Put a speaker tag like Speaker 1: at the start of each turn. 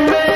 Speaker 1: में